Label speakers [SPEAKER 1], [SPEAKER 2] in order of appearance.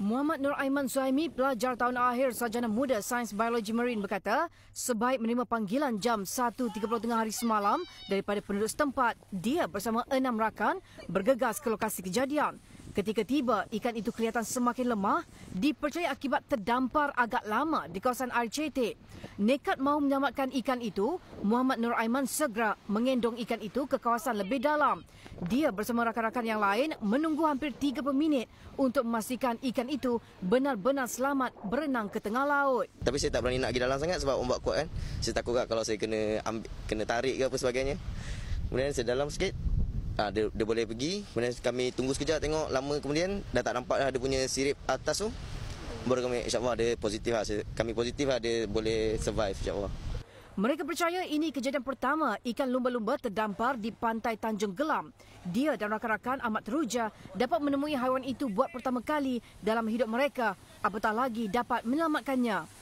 [SPEAKER 1] Muhammad Nur Aiman Suhaimi, pelajar tahun akhir sarjana muda Sains Biologi Marine berkata, sebaik menerima panggilan jam 1.30 tengah hari semalam daripada penduduk setempat, dia bersama enam rakan bergegas ke lokasi kejadian. Ketika tiba, ikan itu kelihatan semakin lemah, dipercayai akibat terdampar agak lama di kawasan cetek. Nekat mahu menyelamatkan ikan itu, Muhammad Nur Aiman segera mengendong ikan itu ke kawasan lebih dalam. Dia bersama rakan-rakan yang lain menunggu hampir 30 minit untuk memastikan ikan itu benar-benar selamat berenang ke tengah laut.
[SPEAKER 2] Tapi saya tak berani nak pergi dalam sangat sebab ombak kuat kan. Saya takut tak kalau saya kena ambil, kena tarik ke apa sebagainya. Kemudian saya dalam sikit, Ha, dia, dia boleh pergi. Kemudian kami tunggu sekejap tengok lama kemudian dah tak nampak dah dia punya sirip atas tu. Baru kami insyaAllah dia positif lah. Kami positif lah dia boleh survive insyaAllah.
[SPEAKER 1] Mereka percaya ini kejadian pertama ikan lumba-lumba terdampar di pantai Tanjung Gelam. Dia dan rakan-rakan amat teruja dapat menemui haiwan itu buat pertama kali dalam hidup mereka. Apatah lagi dapat menyelamatkannya.